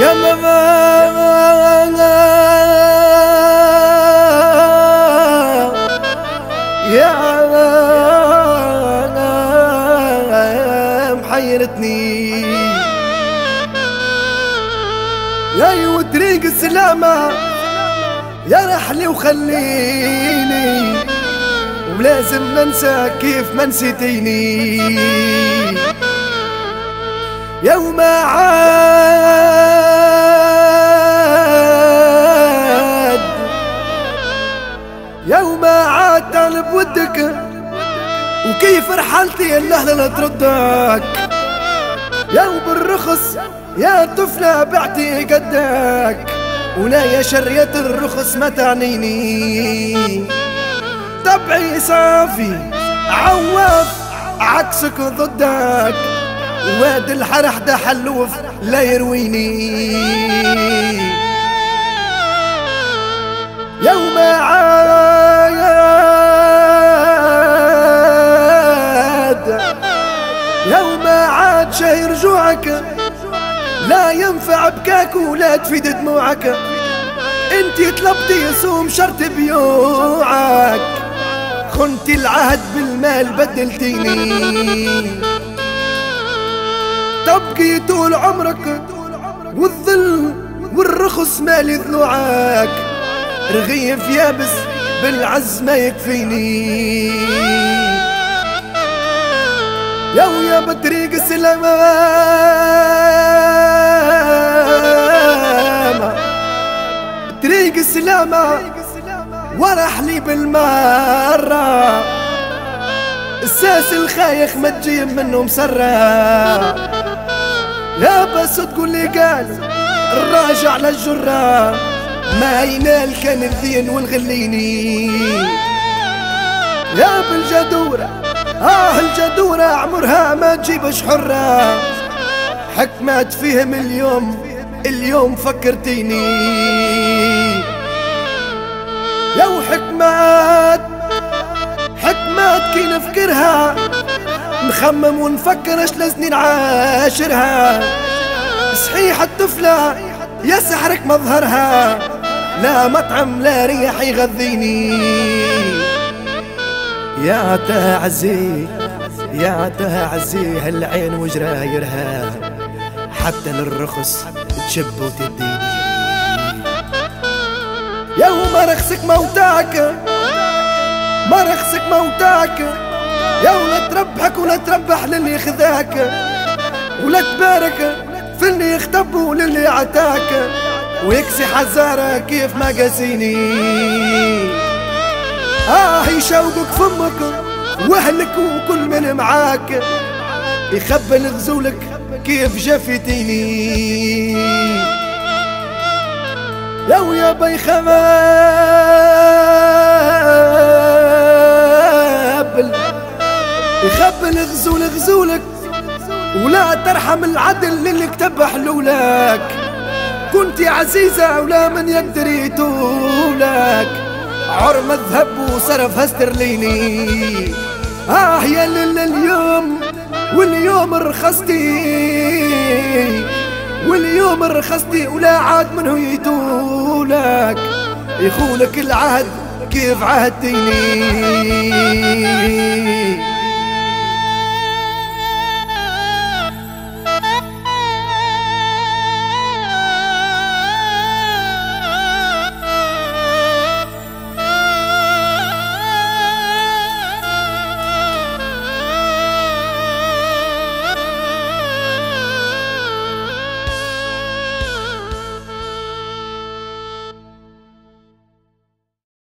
يا محيرتني يا وطريق السلامة يا رحلي وخليني ولازم ننسى كيف ما نسيتيني يوم عاد وكيف رحلتي اللهلة تردك يا بالرخص يا طفلة بعتي قدك ولا يا شرية الرخص ما تعنيني. طبعي صافي عواف عكسك ضدك واد الحرح ده حلوف لا يرويني. يوم عاد بكاك ولا تفيد دموعك. أنت طلبتي يصوم شرط بيوعك. خنتي العهد بالمال بدلتيني تبقي طول عمرك والظل والرخص مالي ضلوعك رغيف يابس بالعز ما يكفيني. يا ويا بطريق السلامة. ورحلي بالمرة. الساس الخايخ ما تجيب منه مسرة. يا بس تقول لي قال الراجع للجرة. ما ينال كان الذين والغليني. يا بالجدورة. آه الجدورة عمرها ما تجيبش حرة حكمت فيهم اليوم اليوم فكرتيني. وحكمات حكمات كي نفكرها نخمم ونفكر اش لسنين عاشرها صحيح الطفلة يا سحرك مظهرها لا مطعم لا ريح يغذيني. يا تعزي يا تعزي هالعين وجرايرها حتى للرخص تشب وتديني. يوم رخصك موتاك. ما رخصك موتاك. يا ولا تربحك ولا تربح للي خذاك. ولا تبارك في اللي يختب وللي عتاك. ويكسي حزارة كيف ما قاسيني. آه يشوقك فمك وأهلك وكل من معاك. يخبل غزولك كيف جفتيني. يا ويا بي خبل يخبل غزول غزولك ولا ترحم العدل للي كتب حلولك. كنت عزيزة ولا من يقدر يتولك عرم الذهب وصرف استرليني آه يا لل اليوم واليوم رخصتي. واليوم رخصتي ولا عاد منه يتولك يخونك العهد كيف عهدتيني؟